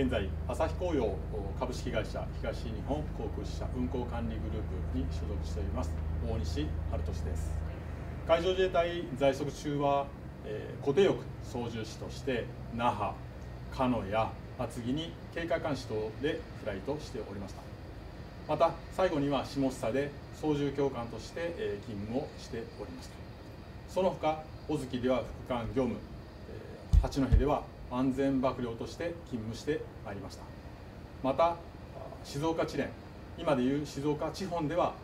現在朝日紅葉株式会社東日本航空支社運航管理グループに所属しております大西春俊です。海上自衛隊在職中は、えー、固定翼操縦士として那覇鹿野や厚木に警戒監視等でフライトしておりました。また最後には下総で操縦教官としてえ勤務をしておりました。その他小月では副官業務え八戸では安全幕僚として勤務してまいりました。また静岡地連今でいう静岡地方では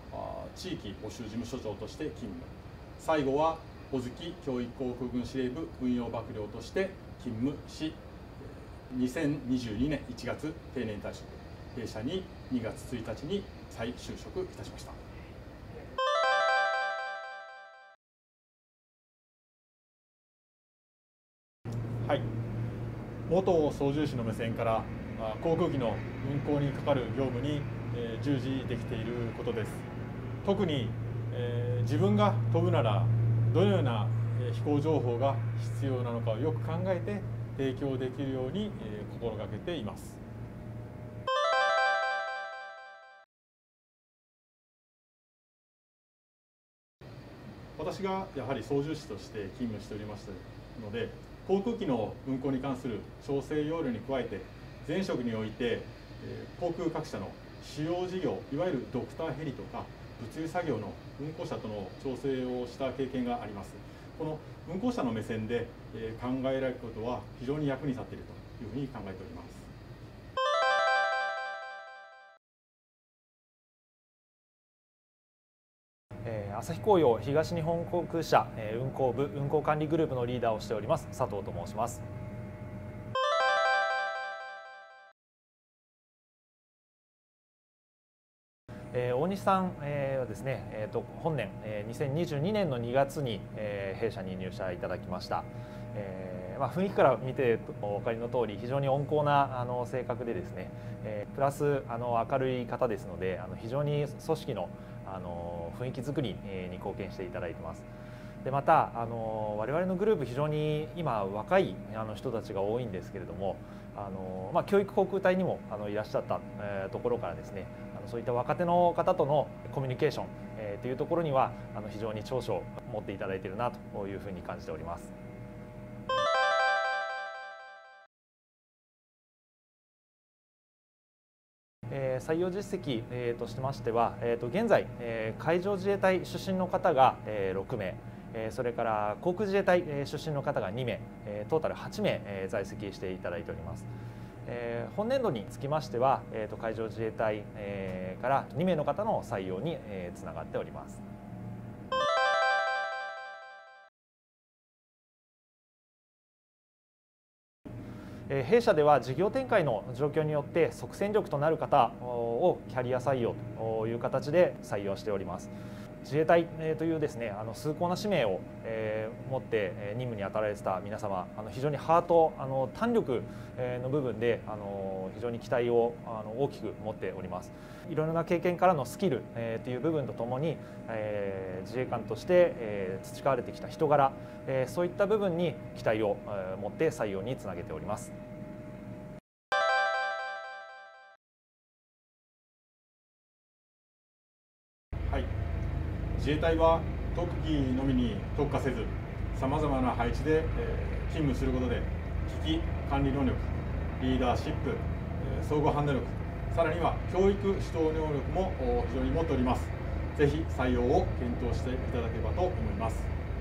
地域募集事務所長として勤務。最後は小月教育航空軍司令部運用幕僚として勤務し2022年1月定年退職弊社に2月1日に再就職いたしました。はい。元操縦士の目線から航空機の運航にかかる業務に従事できていることです。特に自分が飛ぶならどのような飛行情報が必要なのかをよく考えて提供できるように心がけています。私がやはり操縦士として勤務しておりましたので航空機の運航に関する調整要領に加えて前職において航空各社の主要事業いわゆるドクターヘリとか物流作業の運航者との調整をした経験があります。この運航者の目線で考えられることは非常に役に立っているというふうに考えております。朝日紅葉東日本航空社運航部運航管理グループのリーダーをしております佐藤と申します。えー、大西さん、えー、はですね、えーと、本年、えー、2022年の2月に、えー、弊社に入社いただきました、えーまあ、雰囲気から見てお分かりの通り非常に温厚なあの性格でですね、えー、プラスあの明るい方ですのであの非常に組織のあの雰囲気づくりに貢献していただいてます。でまたあの我々のグループ非常に今若いあの人たちが多いんですけれどもあの、まあ、教育航空隊にもあのいらっしゃった、えー、ところからですねあのそういった若手の方とのコミュニケーション、えー、というところにはあの非常に長所を持っていただいているなというふうに感じております。採用実績、としてましては、現在、海上自衛隊出身の方が、6名、それから航空自衛隊出身の方が2名、トータル8名、在籍していただいております。本年度につきましては、海上自衛隊、から2名の方の採用に、つながっております。弊社では事業展開の状況によって即戦力となる方をキャリア採用という形で採用しております。自衛隊というですねあの崇高な使命を、えー、持って任務に当たられてた皆様あの非常にハートあの胆力の部分であの非常に期待をあの大きく持っておりますいろいろな経験からのスキル、えー、という部分とともに、えー、自衛官として、えー、培われてきた人柄、えー、そういった部分に期待を、えー、持って採用につなげております。自衛隊は特技のみに特化せずさまざまな配置で、え勤務することで危機管理能力リーダーシップ、え総合判断力さらには教育指導能力も非常に持っております。ぜひ採用を検討していただければと思います。